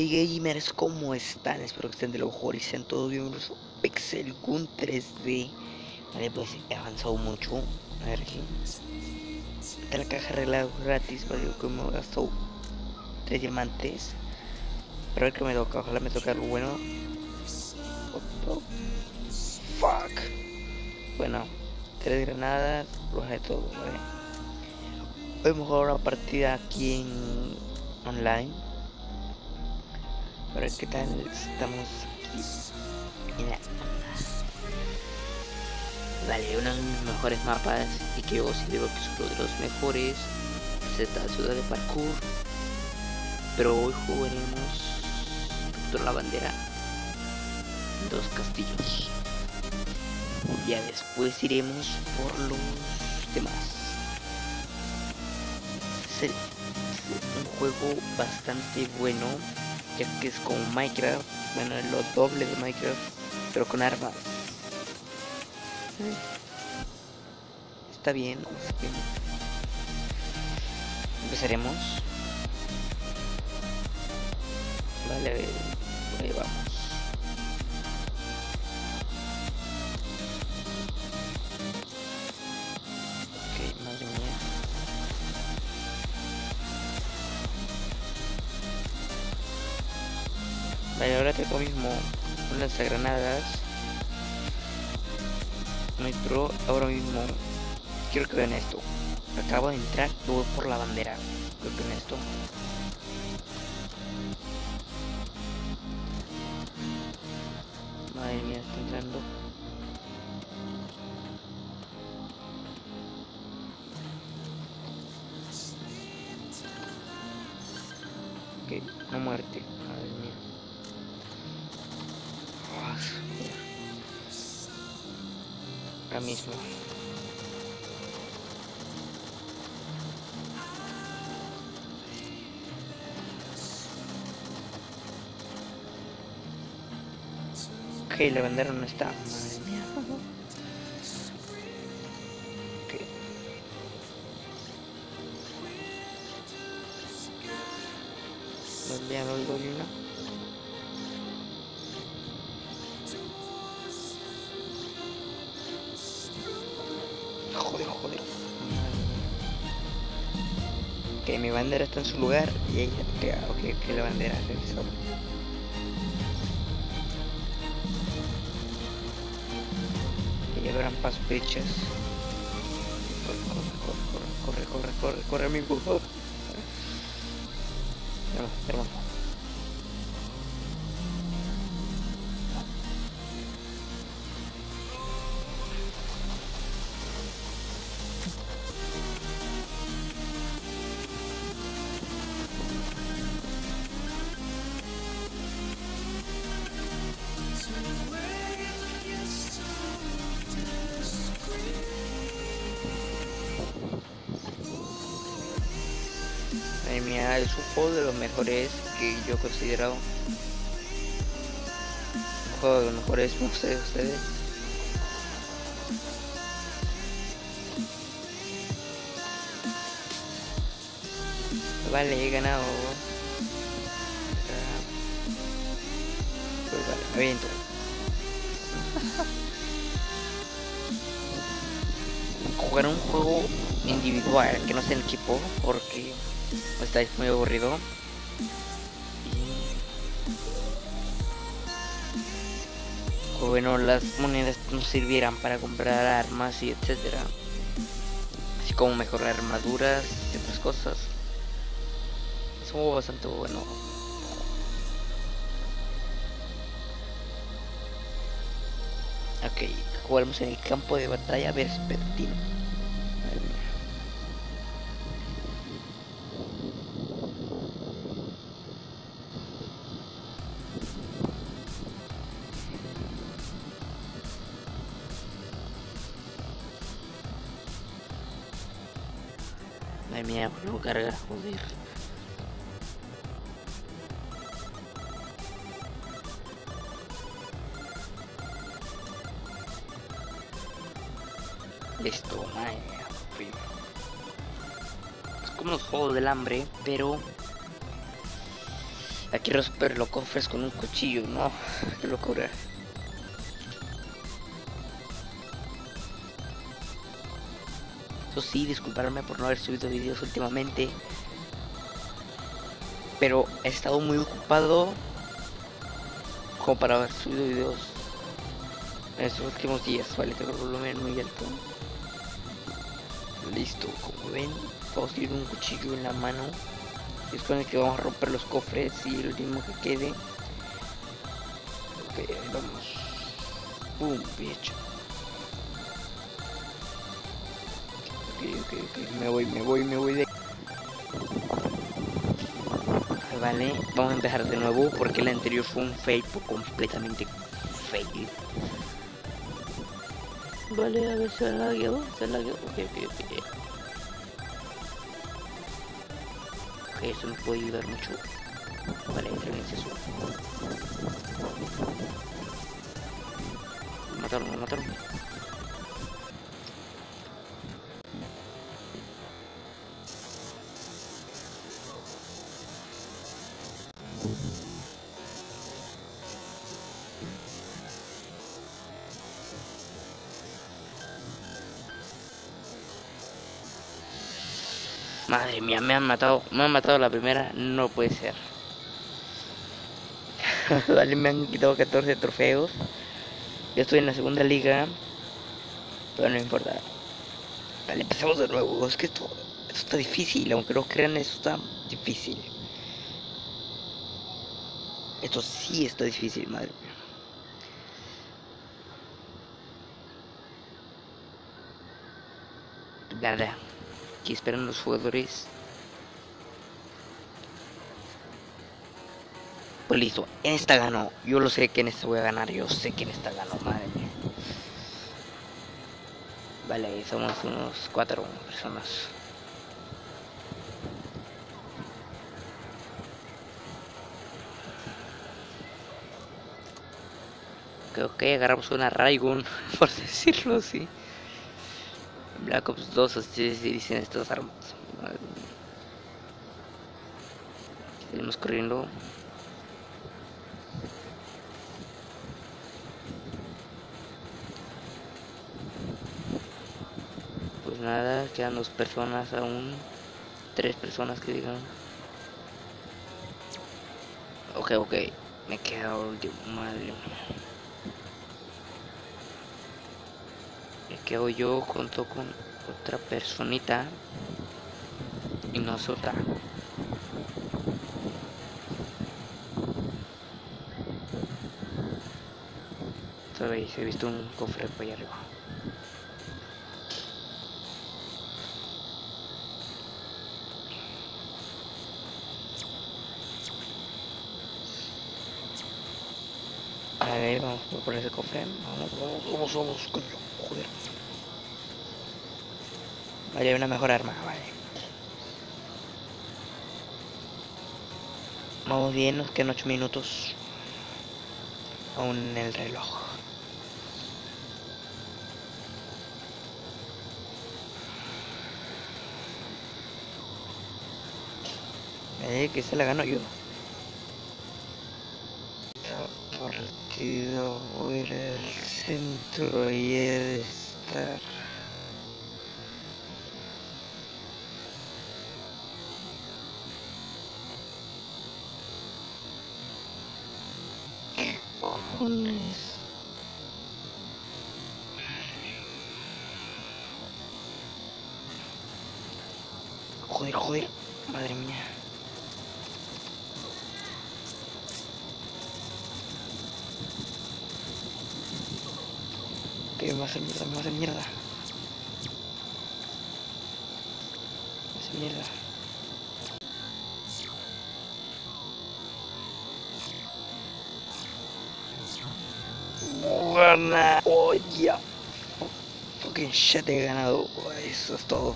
Hey gamers, ¿cómo están? Espero que estén de lo mejor y sean todos bienvenidos a Pixel Gun 3D. Vale, pues he avanzado mucho. A ver aquí. Está la caja arreglada gratis, vale, que me he gastado 3 diamantes. Pero a ver que me toca, ojalá me toque algo bueno. Oh, oh. Fuck. Bueno, 3 granadas, roja de todo, vale. Hoy jugado una partida aquí en online a ver qué tal estamos aquí en la Vale, uno de mis mejores mapas y que yo considero que es uno de los mejores es esta ciudad de parkour. Pero hoy jugaremos captura la bandera dos castillos. Ya después iremos por los demás. Es un juego bastante bueno que es como Minecraft, bueno, lo doble de Minecraft, pero con armas. Está bien, Empezaremos. Vale, ahí vamos. Vale, ahora tengo mismo unas granadas. Nuestro, ahora mismo quiero que vean esto. Acabo de entrar, voy por la bandera. Creo que vean esto. Madre mía, está entrando. Ok, no muerte. Ahora mismo. Ok, la bandera no está. Que mi bandera está en su lugar y ella. Que, ok, que la bandera regresó. Que ya verán paso. Corre, corre, corre, corre, corre, corre, corre. Es un juego de los mejores que yo he considerado. Un juego de los mejores, no sé ustedes. Vale, he ganado. Pues vale, me. Jugar un juego individual que no sea en equipo porque estáis muy aburrido. Bueno las monedas nos sirvieran para comprar armas y etcétera. Así como mejorar armaduras y otras cosas. Es un juego bastante bueno. Ok jugamos en el campo de batalla vespertino Madre mía, no carga, joder. Listo, madre. Es como los juegos del hambre, pero Aquí los cofres con un cuchillo, no, qué locura. Eso sí, disculparme por no haber subido vídeos últimamente. Pero he estado muy ocupado como para haber subido vídeos en estos últimos días. Vale, tengo el volumen muy alto. Listo, como ven, vamos a ir un cuchillo en la mano. Y es con el que vamos a romper los cofres y el último que quede. Ok, vamos. Boom. Ok, ok, ok. Me voy, me voy, me voy de Vale, vamos a empezar de nuevo porque el anterior fue un fail completamente fail. Vale, a ver, se ha lagueado, se ha lagueado. Ok, ok, ok. Ok, eso me puede ayudar mucho. Vale, en exceso. Mataron, mataron. Madre mía, me han matado, me han matado la primera, no puede ser. vale, me han quitado 14 trofeos. Yo estoy en la segunda liga, pero no importa. Vale, empezamos de nuevo. Es que esto, esto está difícil, aunque no crean, esto está difícil. Esto sí está difícil, madre mía. Nada aquí esperan los jugadores. Pues listo, en esta ganó. Yo lo sé que en esta voy a ganar. Yo sé que en esta ganó, madre mía. Vale, somos unos cuatro personas. Creo agarramos una Raigun, por decirlo así. Black Ops 2, así dicen estas armas. Seguimos corriendo. Pues nada, quedan dos personas aún. Tres personas que digan. Ok, ok. Me queda último, madre que hago yo junto con otra personita y no otra Todavía he visto un cofre por allá arriba. A ver, vamos por ese cofre. Vamos, vamos, vamos, vamos, coño, joder. Vale, una mejor arma, vale. Vamos bien, nos quedan 8 minutos. Aún en el reloj. Eh, que se la gano yo. Partido, voy al centro y he de estar. Joder, joder, madre mía. Que me va a hacer mierda, me va a hacer mierda. Me va a hacer mierda. Oh, ya. Fucking shit, he ganado. Eso es todo.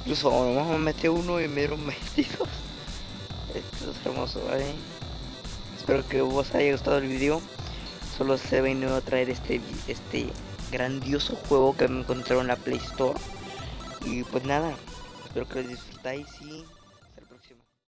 Incluso vamos a meter uno y me dieron 22. Esto es hermoso, ¿vale? Espero que os haya gustado el video. Solo se venido a traer este, este grandioso juego que me encontraron en la Play Store. Y pues nada, espero que lo disfrutáis y...